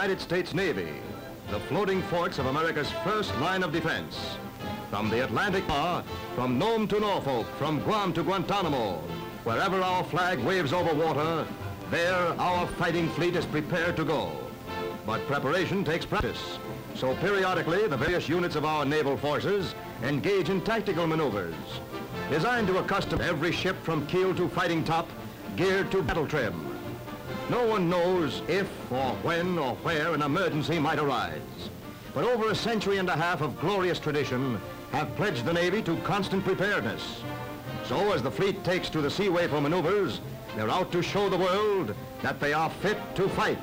United States Navy, the floating forts of America's first line of defense. From the Atlantic, Bar, from Nome to Norfolk, from Guam to Guantanamo, wherever our flag waves over water, there our fighting fleet is prepared to go. But preparation takes practice. So periodically, the various units of our naval forces engage in tactical maneuvers, designed to accustom every ship from keel to fighting top, geared to battle trim. No one knows if or when or where an emergency might arise. But over a century and a half of glorious tradition, have pledged the Navy to constant preparedness. So as the fleet takes to the seaway for maneuvers, they're out to show the world that they are fit to fight.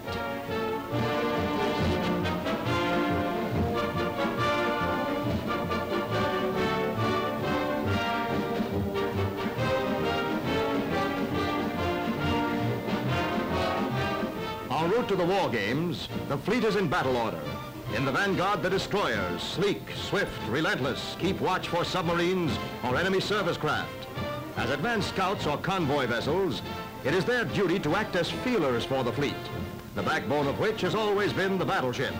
To the war games, the fleet is in battle order. In the vanguard, the destroyers, sleek, swift, relentless, keep watch for submarines or enemy service craft. As advanced scouts or convoy vessels, it is their duty to act as feelers for the fleet, the backbone of which has always been the battleship.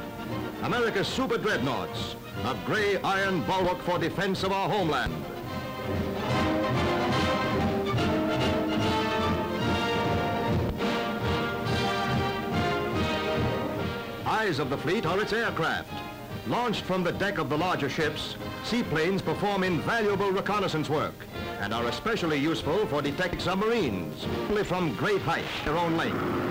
America's super dreadnoughts, a gray iron bulwark for defense of our homeland. Eyes of the fleet are its aircraft. Launched from the deck of the larger ships, seaplanes perform invaluable reconnaissance work and are especially useful for detecting submarines, only from great height, their own length.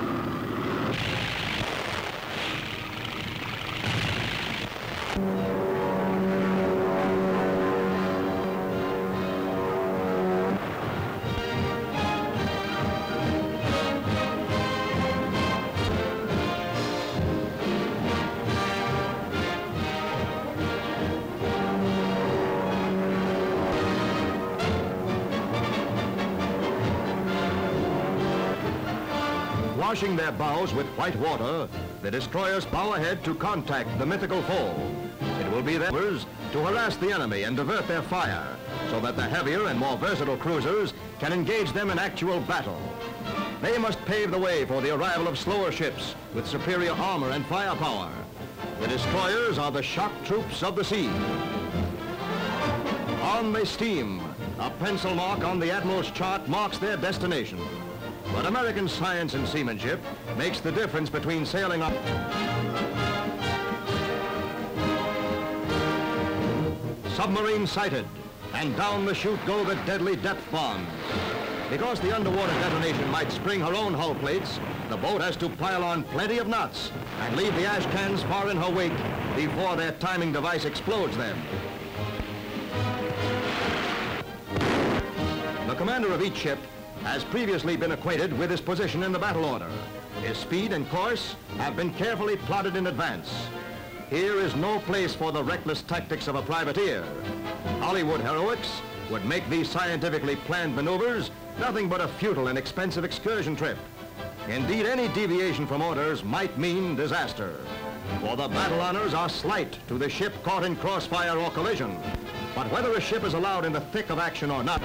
Washing their bows with white water, the destroyers bow ahead to contact the mythical foe. It will be theirs to harass the enemy and divert their fire, so that the heavier and more versatile cruisers can engage them in actual battle. They must pave the way for the arrival of slower ships with superior armor and firepower. The destroyers are the shock troops of the sea. On they steam. A pencil mark on the Admiral's chart marks their destination. But American science and seamanship makes the difference between sailing up... Submarine sighted, and down the chute go the deadly depth bombs. Because the underwater detonation might spring her own hull plates, the boat has to pile on plenty of knots and leave the ash cans far in her wake before their timing device explodes them. The commander of each ship has previously been acquainted with his position in the battle order. His speed and course have been carefully plotted in advance. Here is no place for the reckless tactics of a privateer. Hollywood heroics would make these scientifically planned maneuvers nothing but a futile and expensive excursion trip. Indeed, any deviation from orders might mean disaster. For the battle honors are slight to the ship caught in crossfire or collision. But whether a ship is allowed in the thick of action or not,